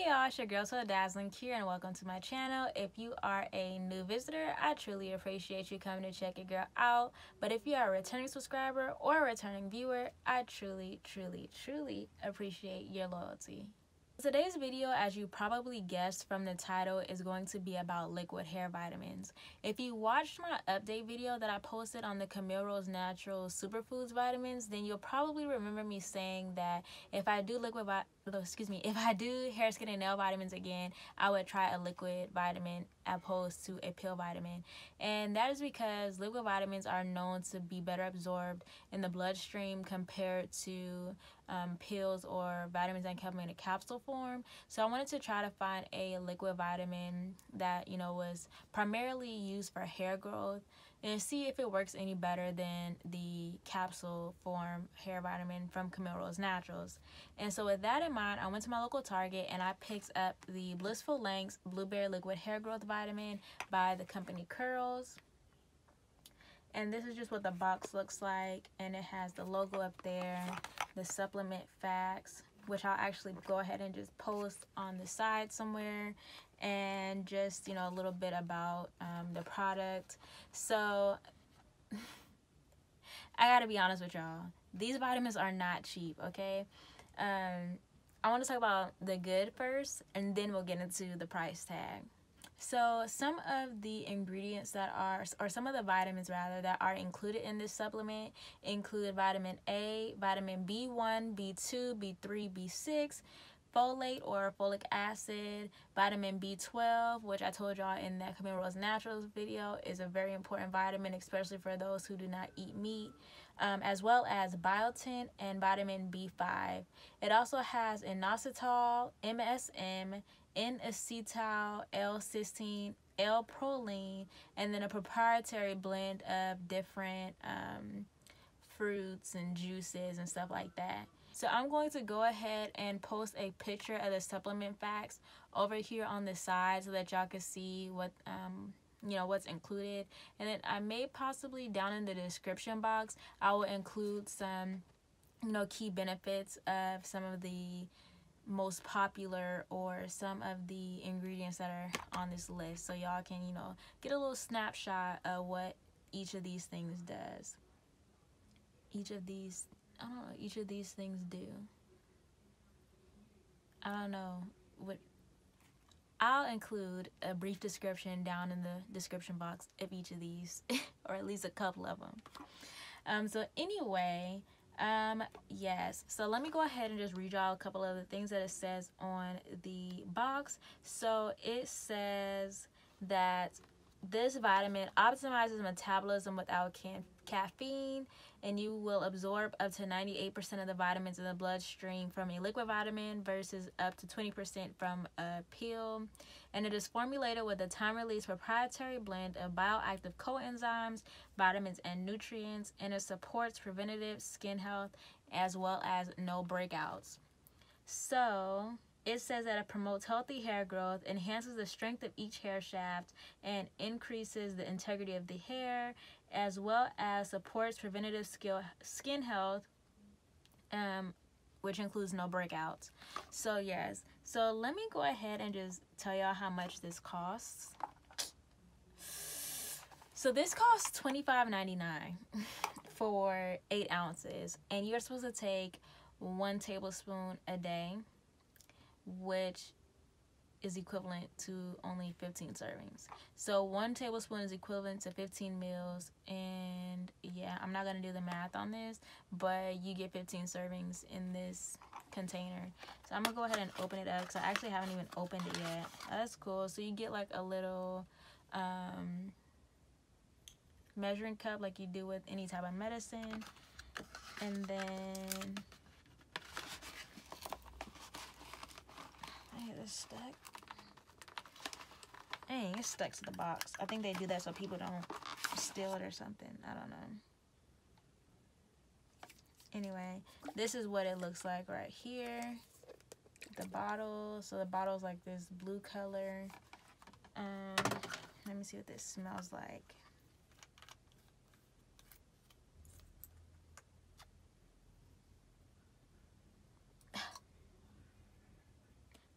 Hey y'all, it's your girl So Dazzling here and welcome to my channel. If you are a new visitor, I truly appreciate you coming to check your girl out. But if you are a returning subscriber or a returning viewer, I truly, truly, truly appreciate your loyalty. Today's video, as you probably guessed from the title, is going to be about liquid hair vitamins. If you watched my update video that I posted on the Camille Rose Natural Superfoods vitamins, then you'll probably remember me saying that if I do liquid excuse me, if I do hair, skin, and nail vitamins again, I would try a liquid vitamin opposed to a pill vitamin. And that is because liquid vitamins are known to be better absorbed in the bloodstream compared to um, pills or vitamins that come in a capsule form. So I wanted to try to find a liquid vitamin that, you know, was primarily used for hair growth and see if it works any better than the capsule form hair vitamin from Camille Rose Naturals. And so with that in mind, I went to my local Target and I picked up the Blissful Lengths Blueberry Liquid Hair Growth Vitamin by the company Curls. And this is just what the box looks like. And it has the logo up there, the supplement facts, which I'll actually go ahead and just post on the side somewhere and just you know a little bit about um, the product. So I gotta be honest with y'all. These vitamins are not cheap okay? Um, I want to talk about the good first and then we'll get into the price tag. So some of the ingredients that are or some of the vitamins rather that are included in this supplement include vitamin A vitamin B1 B2 B3 B6 folate or folic acid, vitamin B12, which I told y'all in that Camille Rose Naturals video is a very important vitamin, especially for those who do not eat meat, um, as well as biotin and vitamin B5. It also has inositol, MSM, N-acetyl, L-cysteine, L-proline, and then a proprietary blend of different um, fruits and juices and stuff like that. So I'm going to go ahead and post a picture of the supplement facts over here on the side so that y'all can see what um you know what's included. And then I may possibly down in the description box I will include some you know key benefits of some of the most popular or some of the ingredients that are on this list. So y'all can you know get a little snapshot of what each of these things does. Each of these I don't know each of these things do. I don't know what I'll include a brief description down in the description box of each of these or at least a couple of them. Um so anyway, um yes. So let me go ahead and just read y'all a couple of the things that it says on the box. So it says that this vitamin optimizes metabolism without can- caffeine and you will absorb up to 98% of the vitamins in the bloodstream from a liquid vitamin versus up to 20% from a pill. And it is formulated with a time-release proprietary blend of bioactive coenzymes, vitamins, and nutrients, and it supports preventative skin health as well as no breakouts. So, it says that it promotes healthy hair growth, enhances the strength of each hair shaft, and increases the integrity of the hair, as well as supports preventative skill, skin health, um, which includes no breakouts. So, yes. So, let me go ahead and just tell y'all how much this costs. So, this costs $25.99 for 8 ounces, and you're supposed to take one tablespoon a day which is equivalent to only 15 servings. So one tablespoon is equivalent to 15 meals and yeah, I'm not going to do the math on this, but you get 15 servings in this container. So I'm going to go ahead and open it up because I actually haven't even opened it yet. That's cool. So you get like a little um, measuring cup like you do with any type of medicine. And then this stuck. Dang, it's stuck to the box. I think they do that so people don't steal it or something. I don't know. Anyway, this is what it looks like right here. The bottle. So the bottle is like this blue color. Um, let me see what this smells like.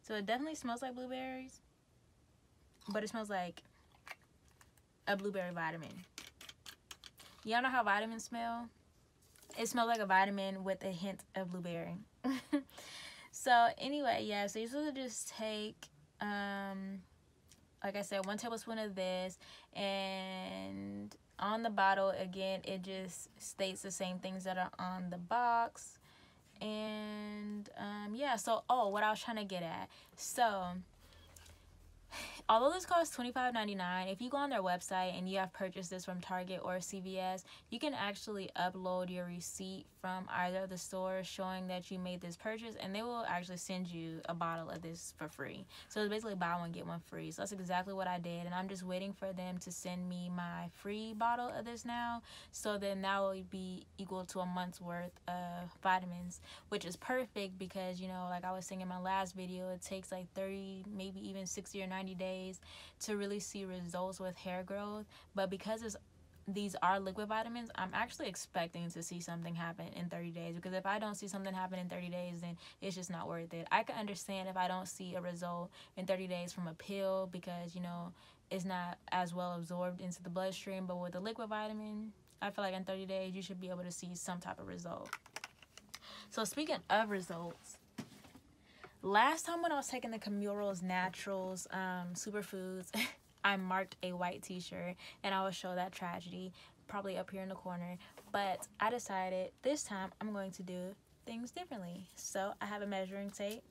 So it definitely smells like blueberries, but it smells like a blueberry vitamin. Y'all know how vitamins smell? It smells like a vitamin with a hint of blueberry. so anyway, yeah, so you're supposed to just take um like I said, one tablespoon of this and on the bottle again it just states the same things that are on the box and um yeah so oh what i was trying to get at. So although this costs $25.99 if you go on their website and you have purchased this from target or cvs you can actually upload your receipt from either of the stores showing that you made this purchase and they will actually send you a bottle of this for free. So it's basically buy one get one free. So that's exactly what i did and i'm just waiting for them to send me my free bottle of this now. So then that will be equal to a month's worth of vitamins which is perfect because you know like i was saying in my last video it takes like 30 maybe even 60 or 90 days to really see results with hair growth. But because it's these are liquid vitamins, I'm actually expecting to see something happen in 30 days because if I don't see something happen in 30 days, then it's just not worth it. I can understand if I don't see a result in 30 days from a pill because, you know, it's not as well absorbed into the bloodstream, but with a liquid vitamin, I feel like in 30 days you should be able to see some type of result. So speaking of results, Last time when I was taking the Camille Rose Naturals um, Superfoods, I marked a white t-shirt and I will show that tragedy probably up here in the corner. But I decided this time I'm going to do things differently. So I have a measuring tape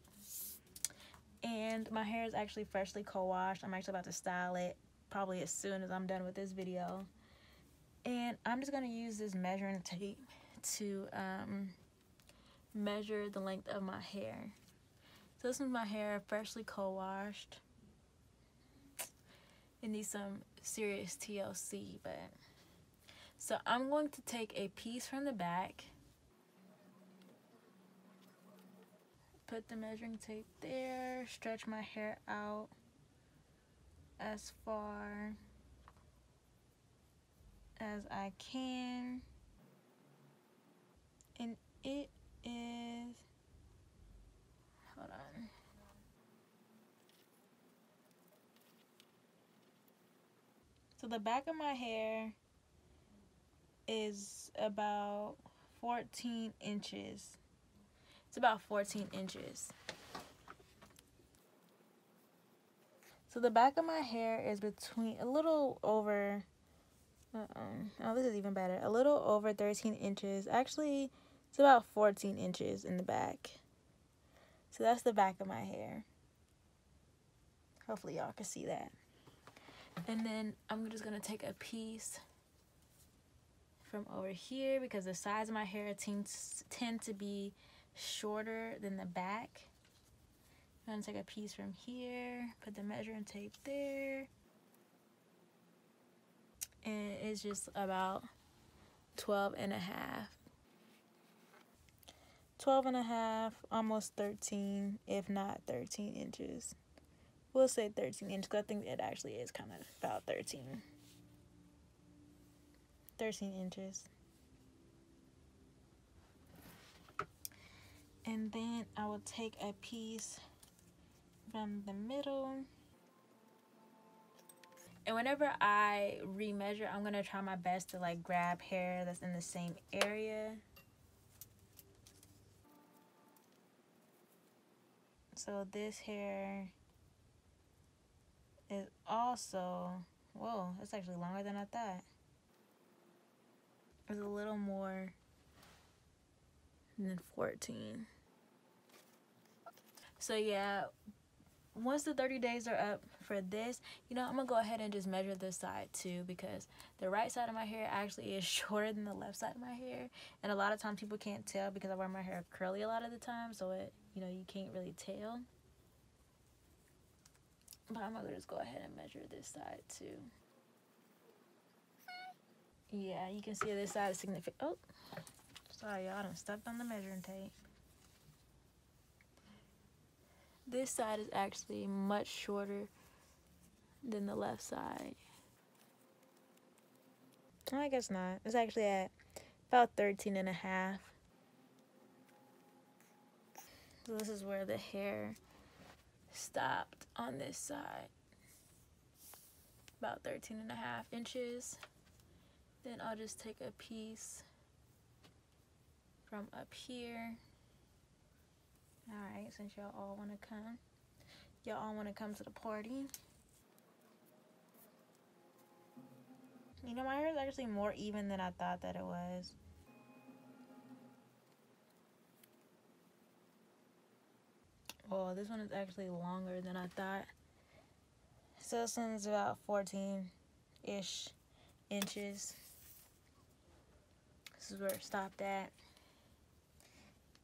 and my hair is actually freshly co-washed. I'm actually about to style it probably as soon as I'm done with this video. And I'm just going to use this measuring tape to um, measure the length of my hair. So this is my hair freshly co-washed. It needs some serious TLC, but so I'm going to take a piece from the back. Put the measuring tape there, stretch my hair out as far as I can. And it is Hold on. So the back of my hair is about 14 inches. It's about 14 inches. So the back of my hair is between a little over, uh oh, this is even better. A little over 13 inches. Actually, it's about 14 inches in the back. So that's the back of my hair. Hopefully y'all can see that. And then I'm just going to take a piece from over here because the sides of my hair tends, tend to be shorter than the back. I'm going to take a piece from here, put the measuring tape there. And it's just about 12 and a half 12 and a half, almost 13, if not 13 inches. We'll say 13 inches because I think it actually is kind of about 13. 13 inches. And then I will take a piece from the middle. And whenever I remeasure, I'm going to try my best to like grab hair that's in the same area. So this hair also, whoa, it's actually longer than I thought. It's a little more than 14. So yeah, once the 30 days are up for this, you know, I'm to go ahead and just measure this side too because the right side of my hair actually is shorter than the left side of my hair. And a lot of times people can't tell because I wear my hair curly a lot of the time. So it, you know, you can't really tell. But I'm to just go ahead and measure this side too. Yeah, you can see this side is significant. Oh, sorry y'all, done stepped on the measuring tape. This side is actually much shorter than the left side. I guess not. It's actually at about 13 and a half. So this is where the hair stopped on this side. About 13 and a half inches. Then I'll just take a piece from up here. Alright since y'all all want to come y'all all want to come to the party. You know my hair is actually more even than I thought that it was Oh, this one is actually longer than I thought. So this one's about 14-ish inches. This is where it stopped at.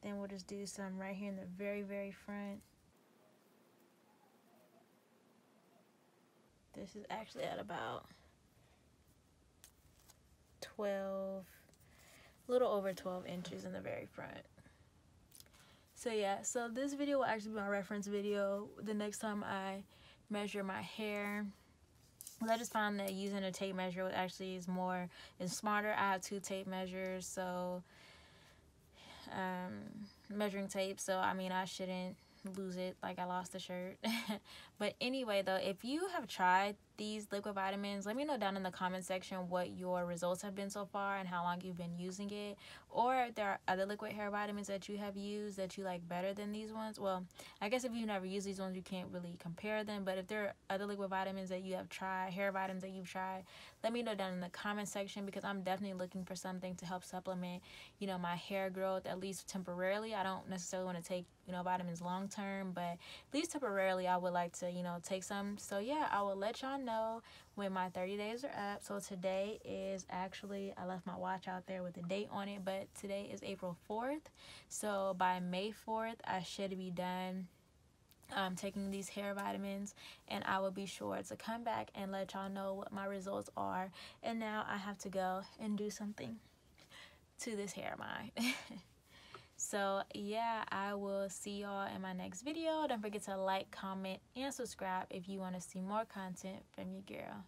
Then we'll just do some right here in the very, very front. This is actually at about 12, a little over 12 inches in the very front. So yeah, so this video will actually be my reference video the next time I measure my hair. I just found that using a tape measure actually is more is smarter. I have two tape measures, so um, measuring tape. So I mean, I shouldn't lose it like I lost the shirt. but anyway, though, if you have tried these liquid vitamins, let me know down in the comment section what your results have been so far and how long you've been using it. Or if there are other liquid hair vitamins that you have used that you like better than these ones. Well, I guess if you've never used these ones, you can't really compare them. But if there are other liquid vitamins that you have tried, hair vitamins that you've tried, let me know down in the comment section because I'm definitely looking for something to help supplement, you know, my hair growth at least temporarily. I don't necessarily want to take, you know, vitamins long term, but at least temporarily I would like to, you know, take some. So yeah, I will let y'all know when my 30 days are up. So today is actually, I left my watch out there with the date on it, but today is April 4th. So by May 4th, I should be done um, taking these hair vitamins and I will be sure to come back and let y'all know what my results are. And now I have to go and do something to this hair of mine. So yeah, I will see y'all in my next video. Don't forget to like, comment, and subscribe if you want to see more content from your girl.